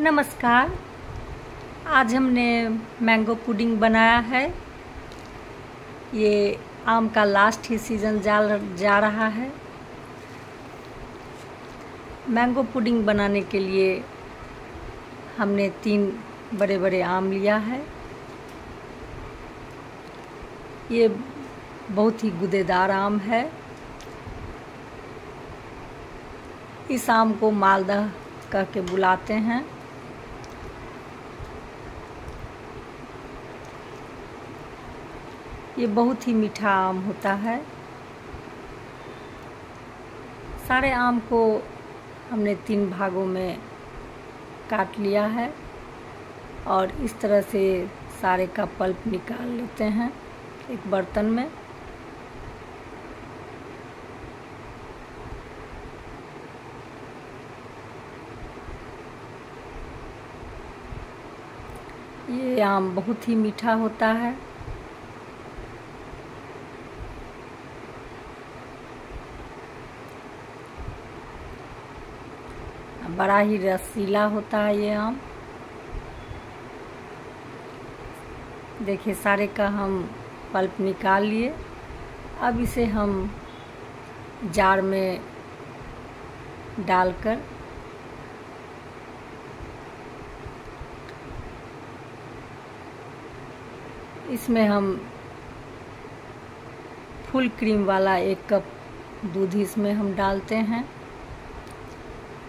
नमस्कार। आज हमने मैंगो पुडिंग बनाया है। ये आम का लास्ट ही सीज़न जा जा रहा है। मैंगो पुडिंग बनाने के लिए हमने तीन बड़े बड़े आम लिया है। ये बहुत ही गुदेदार आम है। इस आम को मालदह कह के बुलाते हैं। ये बहुत ही मीठा आम होता है। सारे आम को हमने तीन भागों में काट लिया है और इस तरह से सारे का पल्प निकाल लेते हैं एक बर्तन में। ये आम बहुत ही मीठा होता है। बड़ा ही रसीला होता है ये आम। देखिए, सारे का हम पल्प निकाल लिए। अब इसे हम जार में डालकर इसमें हम फुल क्रीम वाला एक कप दूध इसमें हम डालते हैं।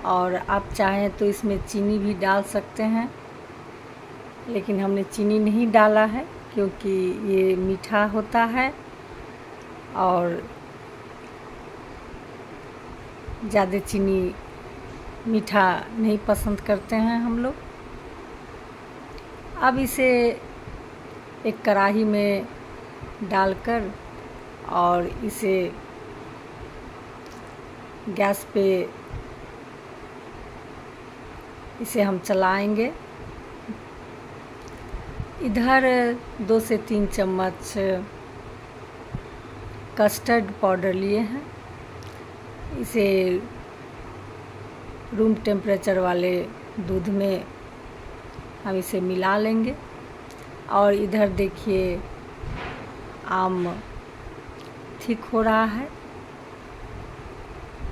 और आप चाहें तो इसमें चीनी भी डाल सकते हैं। लेकिन हमने चीनी नहीं डाला है, क्योंकि ये मीठा होता है और ज़्यादा चीनी मीठा नहीं पसंद करते हैं हम लोग। अब इसे एक कढ़ाही में डालकर और इसे गैस पे इसे हम चलाएँगे। इधर दो से तीन चम्मच कस्टर्ड पाउडर लिए हैं। इसे रूम टेम्परेचर वाले दूध में हम इसे मिला लेंगे। और इधर देखिए, आम ठीक हो रहा है।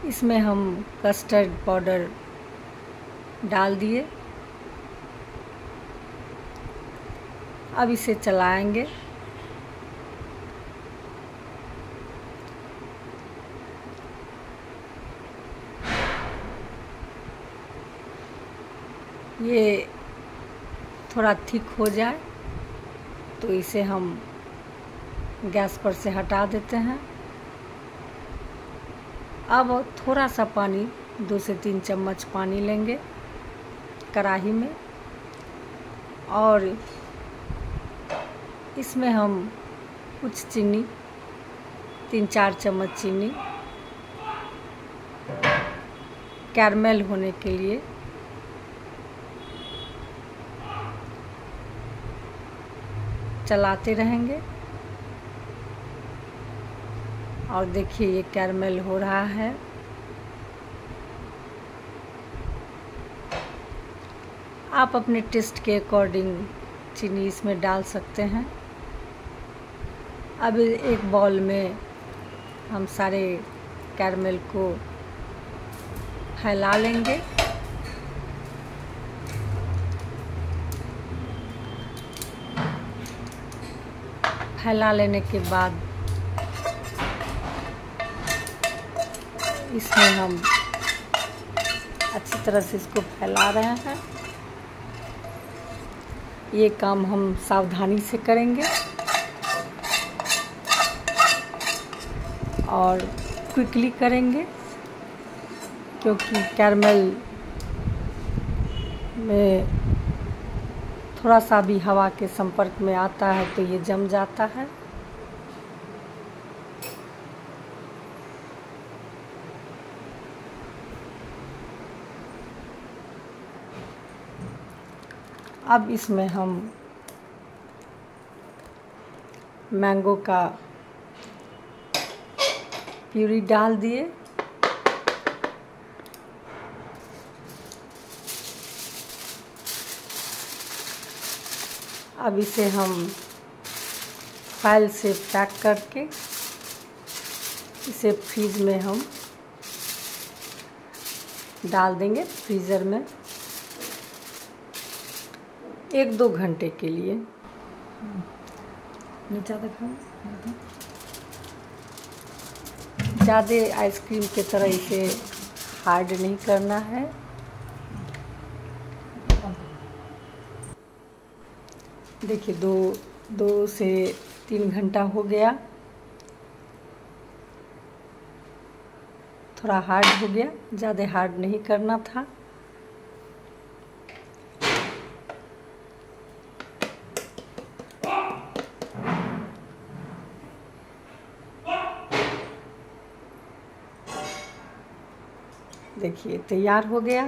इसमें हम कस्टर्ड पाउडर डाल दिए। अब इसे चलाएँगे। ये थोड़ा ठीक हो जाए तो इसे हम गैस पर से हटा देते हैं। अब थोड़ा सा पानी, दो से तीन चम्मच पानी लेंगे। कढ़ाई में। और इसमें हम कुछ चीनी, तीन चार चम्मच चीनी, कैरमेल होने के लिए, चलाते रहेंगे। और देखिए ये कैरमेल हो रहा है। आप अपने टेस्ट के अकॉर्डिंग चीनी इसमें डाल सकते हैं। अब एक बॉल में हम सारे कैरमेल को फैला लेंगे। फैला लेने के बाद इसमें हम अच्छी तरह से इसको फैला रहे हैं। ये काम हम सावधानी से करेंगे। और क्विकली करेंगे, क्योंकि कैरमल में थोड़ा सा भी हवा के संपर्क में आता है तो ये जम जाता है। अब इसमें हम मैंगो का प्यूरी डाल दिए। अब इसे हम फ़ाइल से पैक करके इसे फ्रीज में हम डाल देंगे फ्रीज़र में। एक दो घंटे के लिए। नीचा ज़्यादा आइसक्रीम के तरह इसे हार्ड नहीं करना है। देखिए दो दो से तीन घंटा हो गया। थोड़ा हार्ड हो गया ज़्यादा हार्ड नहीं करना था। देखिए, तैयार हो गया।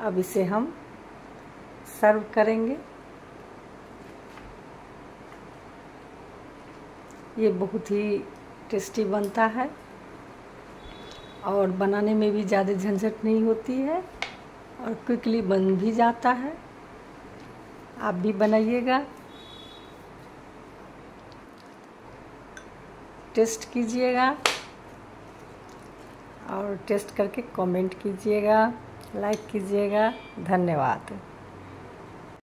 अब इसे हम सर्व करेंगे। ये बहुत ही टेस्टी बनता है और बनाने में भी ज़्यादा झंझट नहीं होती है और क्विकली बन भी जाता है। आप भी बनाइएगा। टेस्ट कीजिएगा और टेस्ट करके कमेंट कीजिएगा लाइक कीजिएगा धन्यवाद।